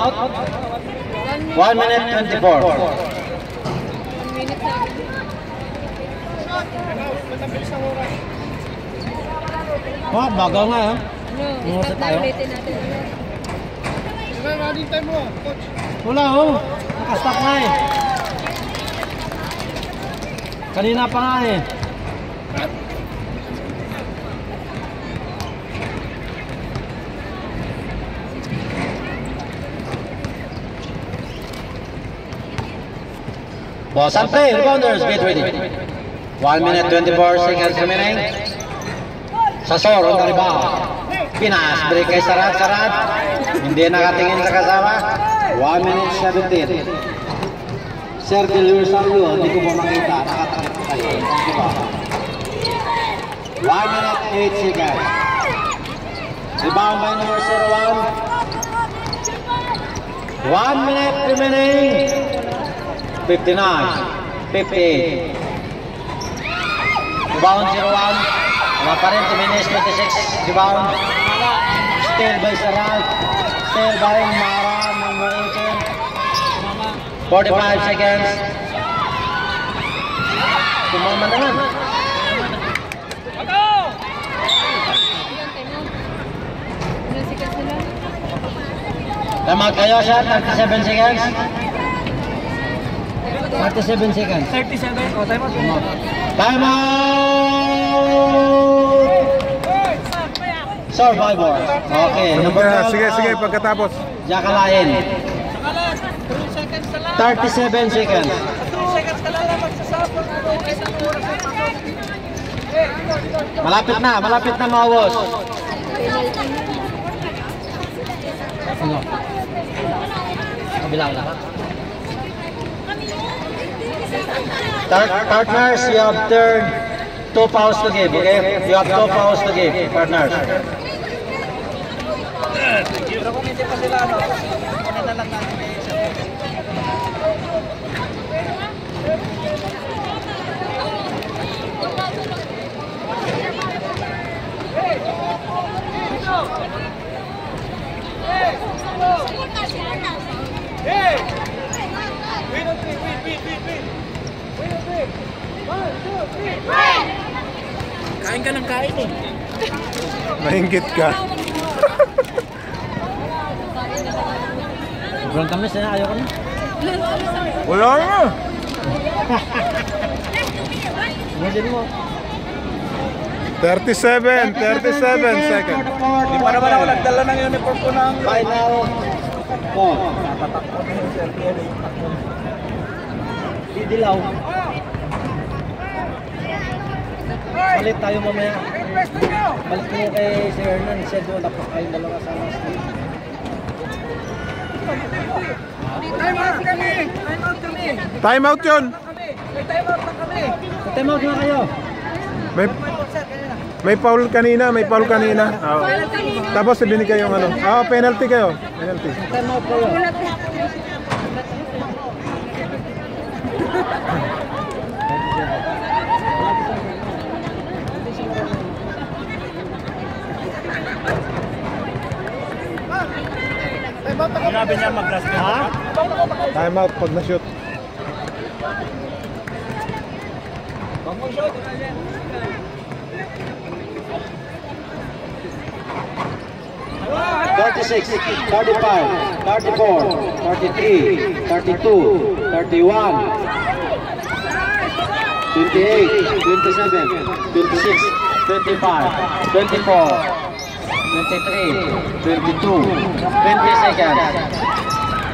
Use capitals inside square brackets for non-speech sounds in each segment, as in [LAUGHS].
1 minute 24. minute na. Oh, bagal nga ha. Ano, Ano start tayo? na ulitin natin. Wala oh. Nakastop nga eh. Kanina pa nga eh. And play, rebounders, get ready. 1 minute 24 seconds remaining. Sasor on the rebound. Pinas, break kay Sarat, Sarat. Hindi nakatingin sa kasama. 1 minute 17. Sir Delio Sarlo, hindi ko po makita. Nakatakot ko kayo. Diba? 1 minute 8 seconds. Rebound by number 01. 1 minute remaining. 59, 58. Rebound 01. Wala pa rin, 2 minutes 26. Rebound. Still by Sarat. Still by Mara, number 18. 45 seconds. Tumama naman. Ilan time out? Ilan seconds nila? Tama kayo siya, 37 seconds. 37 seconds. 37. O, time out. Time out! Survivor. Okay, number Ah, 12. sige, out. sige, pagkatapos. Jakalain. 37 seconds. Malapit na, malapit na maubos. Ano? Kabilang na. Partners, you have third two fouls to give, okay? You have two fouls to give, partners. Pero kung. Kain ka ng kain eh. Mahingit ka. Sobrang tamis na, ayaw ko na. Wala na. Imagine mo. 37, 37 seconds. Hindi pa naman ako nagdala ng uniform ko ng Final four. Didilaw. Palit tayo mamaya. Balik mo kay si Hernan. Siya doon, tapos kayong dalawa sa last night. Time out kami! Time out kami! Time out yun. May time out na kami! Time out na kayo. May, may foul kanina, may foul kanina. Oo. Tapos ibinigay yung ano. Ah, penalty kayo. Penalty. Time out kayo. [LAUGHS] Sinabi niya mag-last Ha? Time out pag na-shoot. Thirty-six, thirty-five, thirty-four, thirty-three, thirty-two, thirty-one, twenty-eight, twenty-seven, twenty-six, twenty-five, twenty-four, twenty-three, twenty-two, twenty seconds,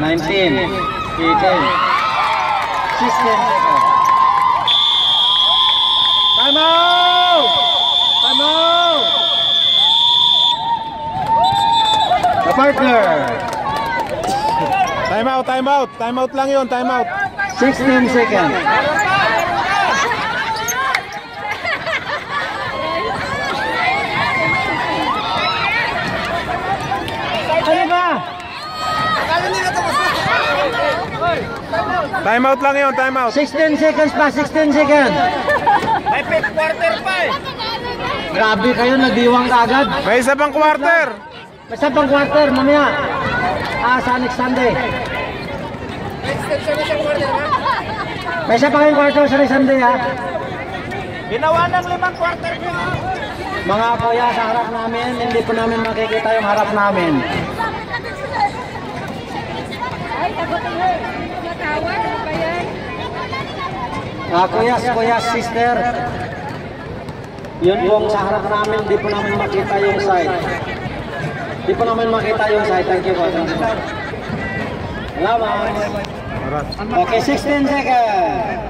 nineteen, eighteen, sixteen seconds. Time out! Time out! The partner! Time out, time out. Time out lang yun, time out. 16 seconds. Ano ba? Time out lang yun, time out. 16 seconds pa, 16 seconds. May fifth quarter pa eh! Grabe kayo, nagdiwang ka agad. May isa pang quarter. Basta pang quarter, mamaya. Ah, sa next Sunday. May isa pa kayong quarter sa next Sunday ha. Ginawa ng limang quarter ko. Mga kuya, sa harap namin, hindi po namin makikita yung harap namin. Ay, matawad. Ano ba yan? Ah, kuya, kuya, sister. Yun pong sa harap namin, hindi po namin makita yung side. Hindi po namin makita yung side. Thank you po. Thank you. Salamat. Okay, 16 seconds.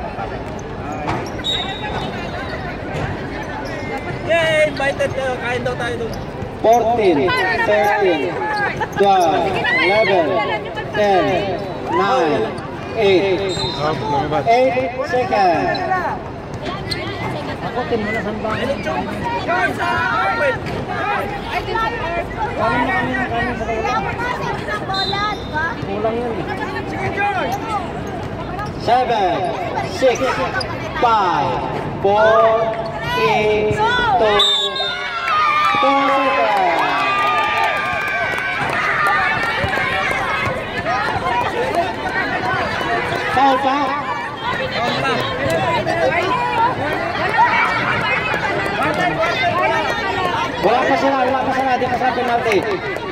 Yay! Invited kayo. Kain daw tayo doon. 14, 13, 12, 11, 10, 9, 8, Oh, lumabas. 8 seconds. Ako, tin mo na saan ba? Ay, din sa earth. Kanin na kami ng kanin sa bawah. Kulang yun eh. Seven, six, five, four, three, two, two seconds. Foul pa. Wala pa sila, wala pa sila, di pa sa penalty.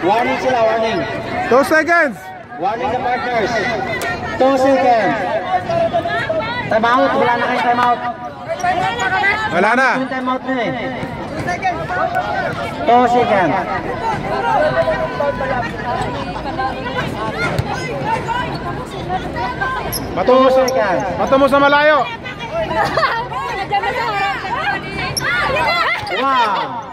Warning sila, warning. Two seconds. Warning the partners. Two seconds. Time out, wala na kayong time out. Wala na. Yung time out na eh. Two seconds. Mo sa, mo sa malayo. Nandiyan